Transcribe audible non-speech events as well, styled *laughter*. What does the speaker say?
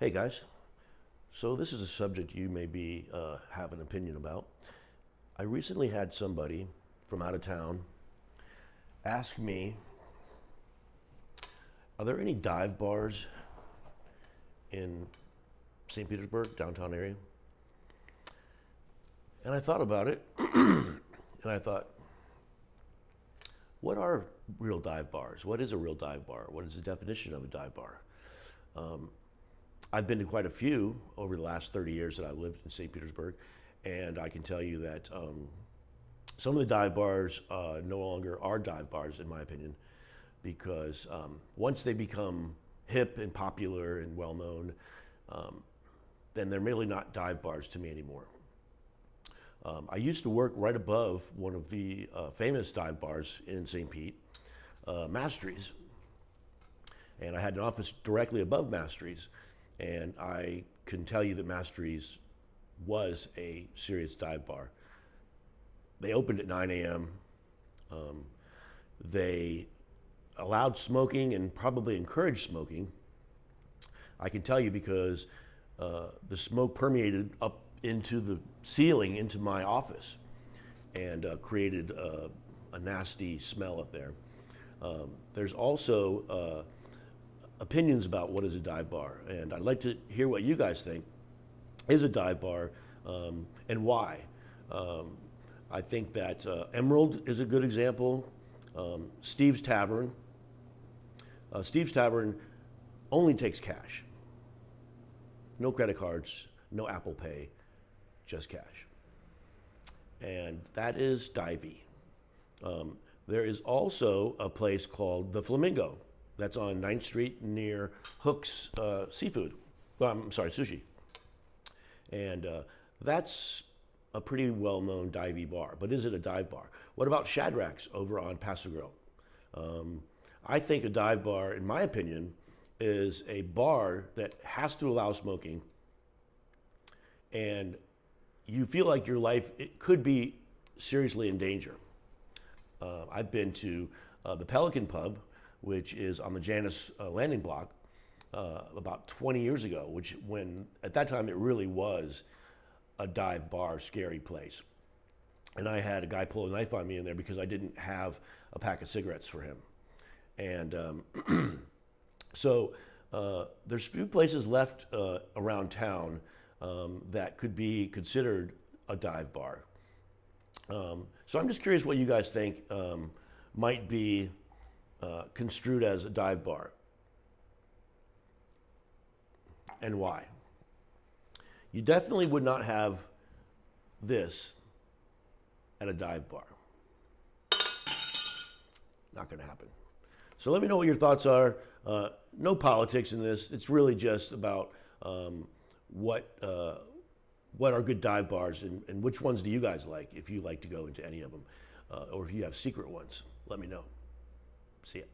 Hey guys, so this is a subject you may be uh, have an opinion about. I recently had somebody from out of town ask me, "Are there any dive bars in St. Petersburg downtown area?" And I thought about it, *clears throat* and I thought, what are real dive bars? What is a real dive bar? What is the definition of a dive bar? Um, I've been to quite a few over the last 30 years that I've lived in St. Petersburg, and I can tell you that um, some of the dive bars uh, no longer are dive bars, in my opinion, because um, once they become hip and popular and well known, um, then they're really not dive bars to me anymore. Um, I used to work right above one of the uh, famous dive bars in St. Pete, uh, Mastry's. And I had an office directly above Mastry's. And I can tell you that Mastry's was a serious dive bar. They opened at 9 a.m. Um, they allowed smoking and probably encouraged smoking. I can tell you because uh, the smoke permeated up into the ceiling into my office and uh, created uh, a nasty smell up there. Um, there's also uh, opinions about what is a dive bar, and I'd like to hear what you guys think is a dive bar um, and why. Um, I think that uh, Emerald is a good example. Um, Steve's Tavern. Uh, Steve's Tavern only takes cash. No credit cards, no Apple Pay, just cash. And that is Divey. Um, there is also a place called the Flamingo that's on 9th Street near Hook's uh, Seafood. Well, I'm sorry, sushi. And uh, that's a pretty well known divey bar. But is it a dive bar? What about Shadrack's over on Pass-a-Grille? Um, I think a dive bar, in my opinion, is a bar that has to allow smoking and you feel like your life it could be seriously in danger. Uh, I've been to uh, the Pelican Pub, which is on the Jannus uh, landing block, uh, about 20 years ago, which when at that time it really was a dive bar, scary place. And I had a guy pull a knife on me in there because I didn't have a pack of cigarettes for him. And um, *clears throat* so uh, there's few places left uh, around town um, that could be considered a dive bar. Um, so I'm just curious what you guys think um, might be uh, construed as a dive bar and why. You definitely would not have this at a dive bar. Not going to happen. So let me know what your thoughts are. Uh, no politics in this. It's really just about um, what uh, what are good dive bars and, and, which ones do you guys like if you like to go into any of them uh, or if you have secret ones let me know see ya